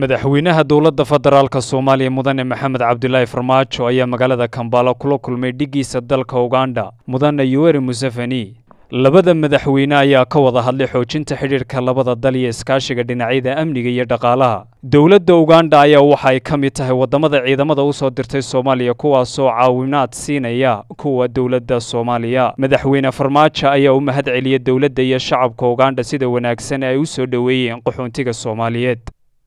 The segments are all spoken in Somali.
madaxweynaha dowladda federaalk soomaaliya mudane maxamed cabdilaahi farmaajo ayaa magaalada kambala kula kulmay dhigiisa dalka uganda. Mudane yuweri museveni labada madaxweyne ayaa ka wada hadlay xoojinta xidhiirka labada dal iyo iskaashiga dhinacyada amniga iyo dhaqaalaha. Dowladda uganda ayaa waxa ay ka mid tahay waddamada ciidamada u soo dirtay soomaaliya kuwaasoo caawinaad siinaya kuwa dowladda soomaaliya. Madaxweyne farmaajo ayaa u mahad celiyay dowladda iyo shacabka uganda sida wanaagsan ay u soo dhoweeyeen qaxoontiga soomaaliyeed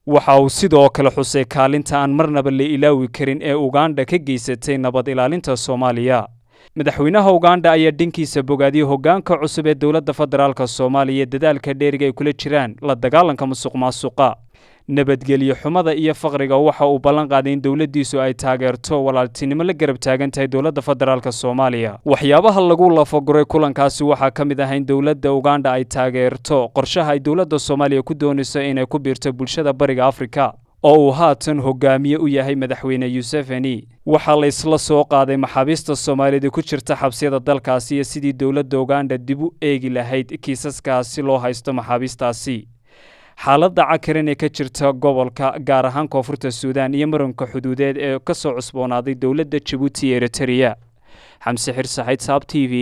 waxa uu sidoo kale xusay kaalinta aan marnaba la ilaawi karin ee uganda ka geysatay nabad ilaalinta soomaaliya. Madaxweynaha uganda ayaa dhankiisa bogaadiyey hoggaanka cusub ee dowladda federaalk soomaaliya dadaalka dheeriga ay kula jiraan la dagaalanka musuq maasuqa nabadgelyo xumada iyo faqriga waxa uu ballan qaaday in dowladdiisu ay taageerto walaaltinimo la garab taagan tahay dowladda federaalk soomaaliya. Waxyaabaha lagu lafaguray kulankaasi waxaa ka mid ah in dowladda uganda ay taageerto qorshaha ay dowladda soomaaliya ku doonayso inay ku biirto bulshada bariga afrika oo uu haatan hogaamiye u yahay madaxweyne yusefeni waxaa la isla soo qaaday maxaabiista soomaaliyada ku jirta xabsiyada dalkaasi iyo sidii dowladda uganda dib u eegi lahayd kiisaskaasi loo haysto maxaabiistaasi xaaladda cakaran ee ka jirta gobolka gaar ahaan koonfurta suudaan iyo maranka xuduudeed ee ka soo cusboonaaday dowladda jabuuti iyo eritreya xamse xirsaxayd saab t v